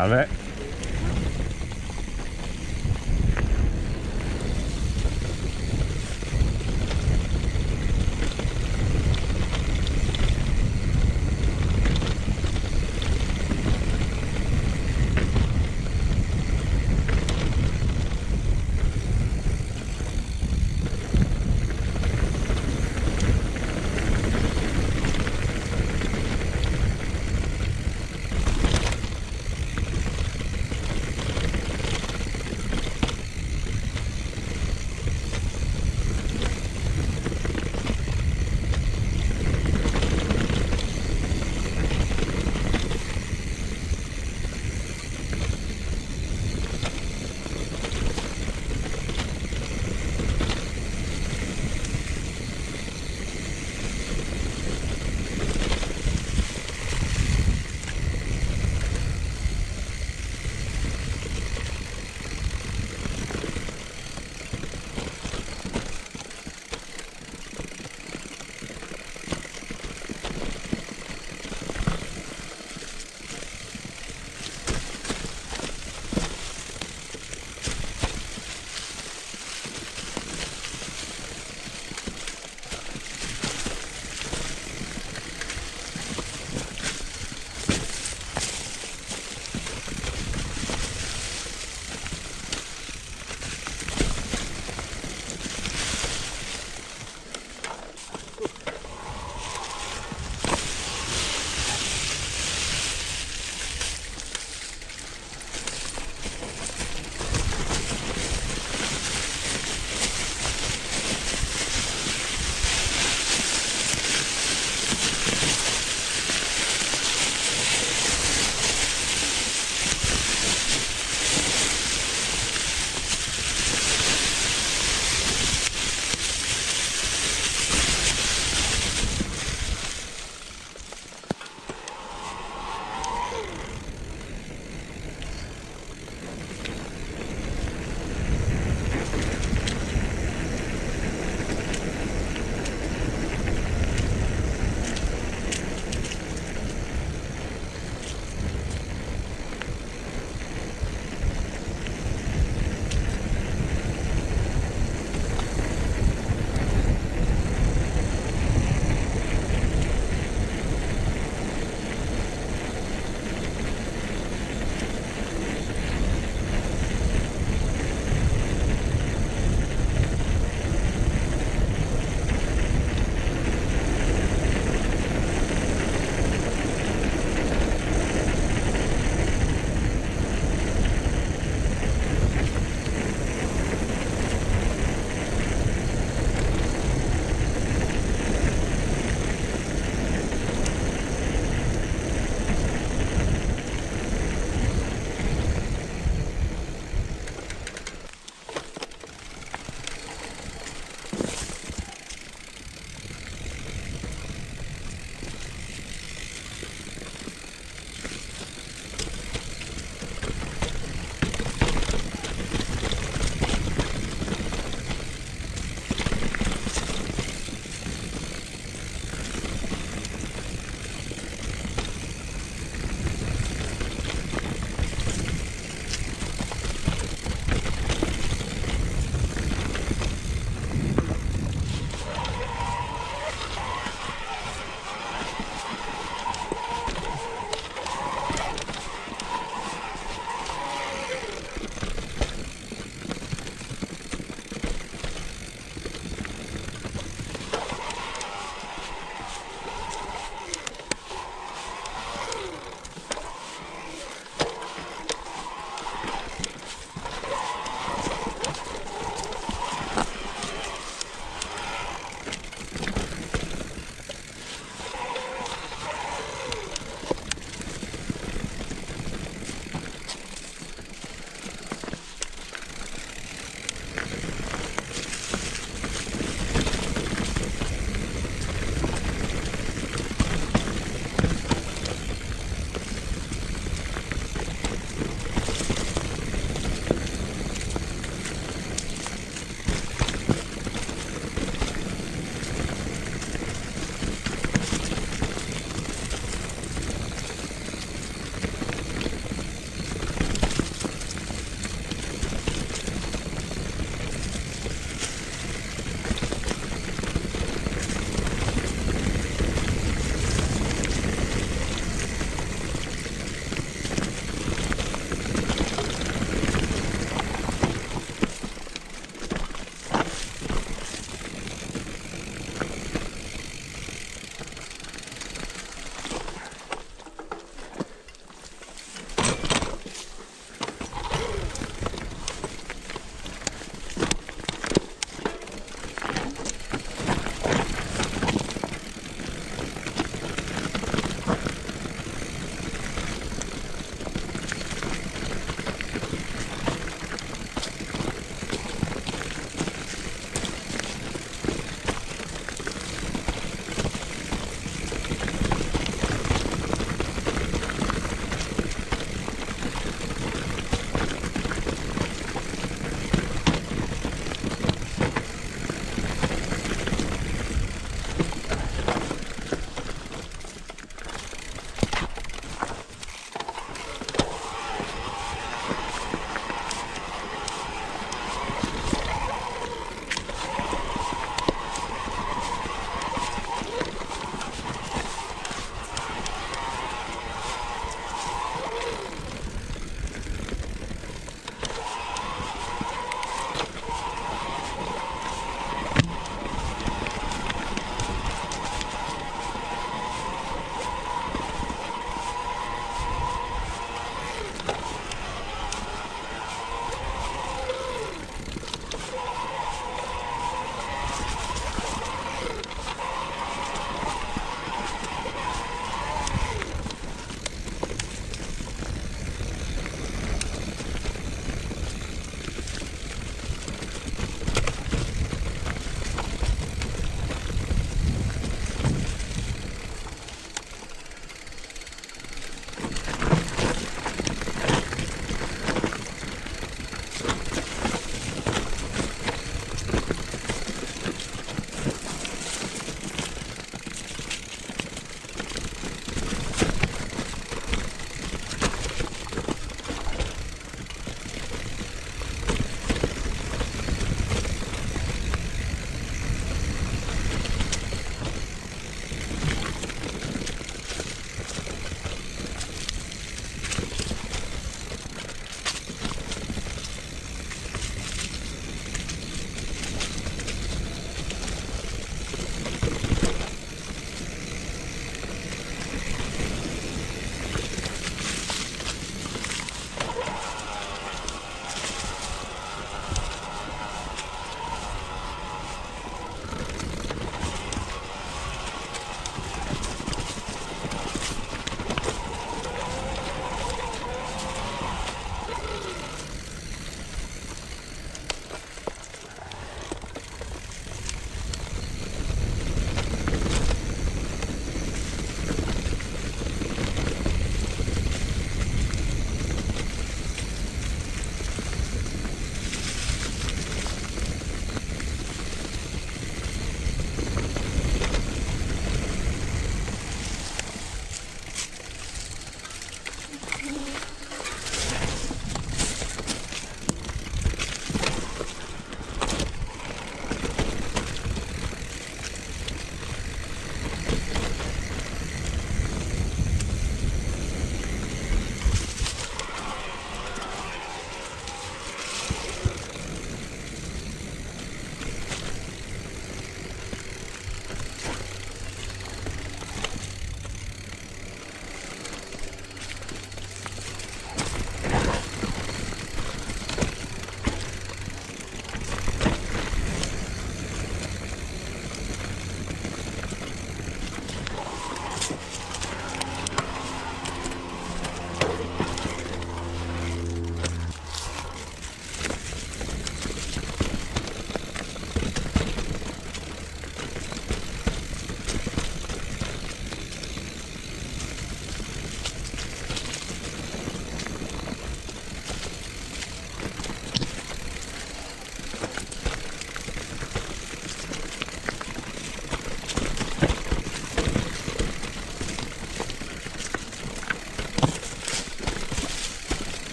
Have it.